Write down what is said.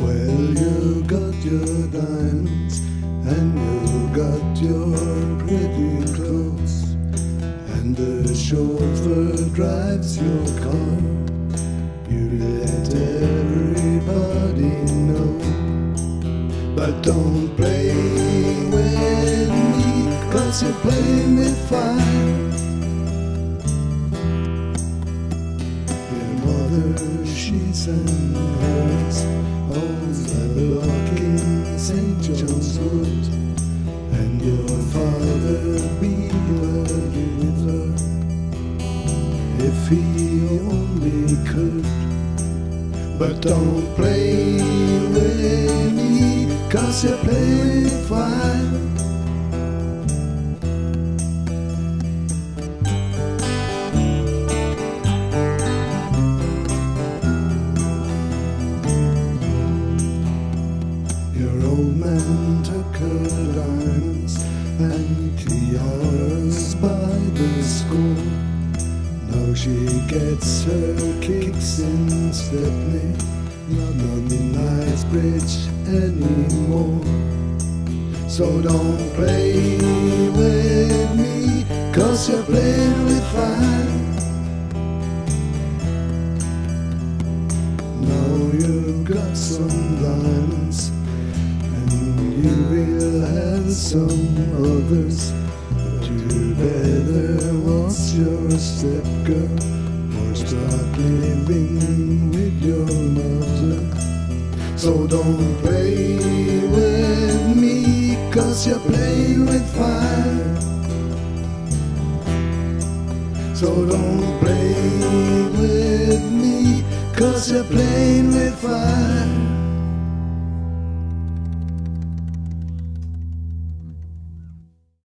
Well, you got your diamonds and you got your pretty clothes, and the chauffeur drives your car. You let everybody know, but don't play with me, cause you're playing with fire. Your mother, she's an horse owns a block in St. John's Wood, and your father be with her if he only could. But don't play with me, cause you're playing with diamonds and tiaras by the score. Now she gets her kicks in Stepney, not on the Knightsbridge anymore. So don't play with me, cause you're playing with fire. Now you've got some diamonds, will have some others. But you better watch your step, girl, or start living with your mother. So don't play with me, cause you're playing with fire. So don't play with me, cause you're playing with fire.